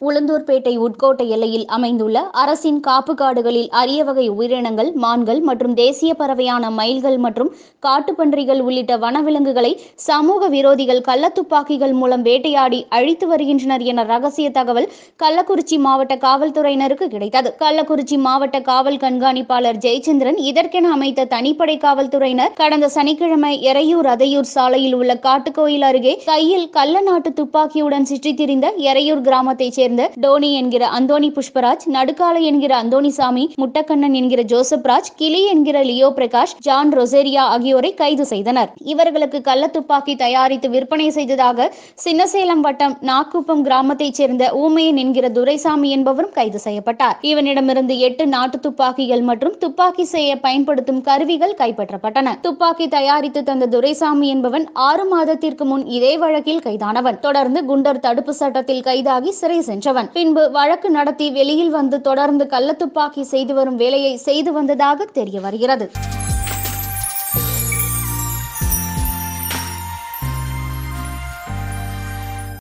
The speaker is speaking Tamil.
உளுந்தூர்பேட்டை உட்கோட்ட எல்லையில் அமைந்துள்ள அரசின் காப்பு காடுகளில் அரிய வகை உயிரினங்கள் மான்கள் மற்றும் தேசிய பறவையான மயில்கள் மற்றும் காட்டுப்பன்றிகள் உள்ளிட்ட வனவிலங்குகளை சமூக விரோதிகள் கள்ளத்துப்பாக்கிகள் மூலம் வேட்டையாடி அழித்து வருகின்றனர் என ரகசிய தகவல் கள்ளக்குறிச்சி மாவட்ட காவல்துறையினருக்கு கிடைத்தது. கள்ளக்குறிச்சி மாவட்ட காவல் கண்காணிப்பாளர் ஜெயச்சந்திரன் இதற்கென அமைத்த தனிப்படை காவல்துறையினர் கடந்த சனிக்கிழமை எறையூர் அதையூர் சாலையில் உள்ள காட்டுக்கோயில் அருகே கையில் கள்ள நாட்டு துப்பாக்கியுடன் சுற்றித் திரிந்த எறையூர் கிராமத்தைச் சேர்ந்த டோனி என்கிற அந்தோனி புஷ்பராஜ் நடுக்காலை என்கிற அந்தோணிசாமி முட்டக்கண்ணன் என்கிற ஜோசப் ராஜ் கிளி என்கிற லியோ பிரகாஷ் ஜான் ரொசேரியா ஆகியோரை கைது செய்தனர். இவர்களுக்கு கள்ள துப்பாக்கி தயாரித்து விற்பனை செய்ததாக சின்னசேலம் வட்டம் நாக்குப்பம் கிராமத்தைச் சேர்ந்த ஊமையன் என்கிற துரைசாமி என்பவரும் கைது செய்யப்பட்டார். இவனிடமிருந்து எட்டு நாட்டு துப்பாக்கிகள் மற்றும் துப்பாக்கி செய்ய பயன்படுத்தும் கருவிகள் கைப்பற்றப்பட்டன. துப்பாக்கி தயாரித்து தந்த துரைசாமி என்பவன் ஆறு மாதத்திற்கு முன் இதே வழக்கில் கைதானவன். தொடர்ந்து குண்டர் தடுப்பு சட்டத்தில் கைதாகி சிறை சென்றவன் பின்பு வழக்கு நடத்தி வெளியில் வந்து தொடர்ந்து கள்ளத்துப்பாக்கி செய்து வரும் வேலையை செய்து வந்ததாக தெரிய வருகிறது.